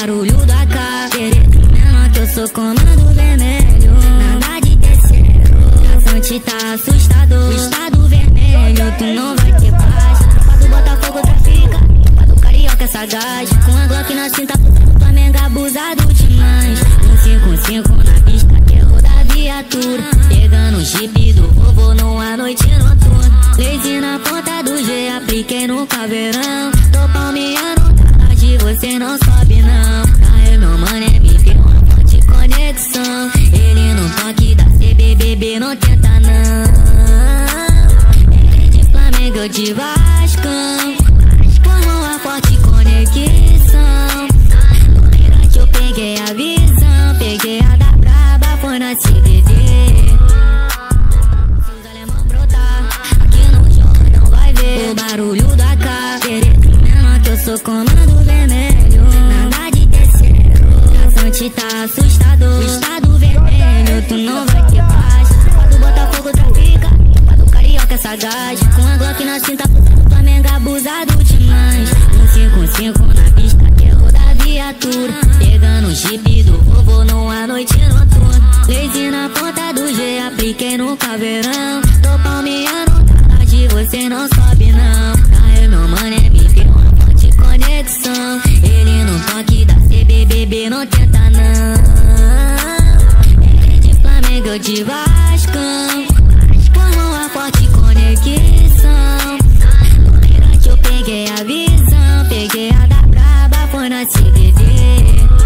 barulho da caveira Menor que eu sou comando vermelho Nada de terceiro. Traçante tá assustador. Estado vermelho, tu não vai ter paz. Tropa do Botafogo trafica Tropa do Carioca é sagaz. Com a Glock na cinta Flamengo abusado demais. Um 5-5 na pista Terror da viatura. Pegando o chip do vovô numa noite noturna. Lazy na ponta do G Apliquei no caveirão. Tô palmeando você não sobe Eu de Vascão Com uma forte conexão. No mirante eu peguei a visão Peguei a da braba, foi na CBD Se os alemão brotar Aqui no Jordão vai ver O barulho da caveira Menor que eu sou comando vermelho. Nada de terceiro Traçante tá assustador. Estado vermelho Tu não vai sagaz Com a Glock na cinta Flamengo abusado demais. Um 5-5 na pista Terror da viatura. Pegando o chip do vovô numa noite noturna. Lazy na ponta do G Apliquei no caveirão Tô palmeando tarde Você não sobe não. Aê meu mano é BP Uma forte conexão. Ele no toque da CBBB Não tenta não. Ele é de Flamengo eu de vai it.